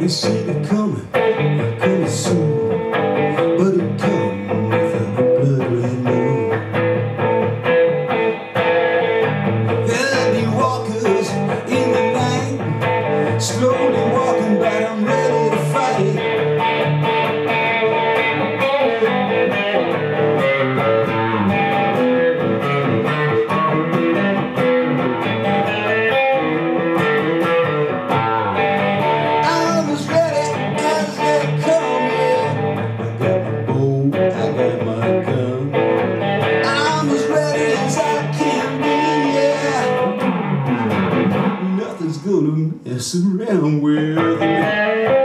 You see me coming, coming soon. is gonna mess around with me.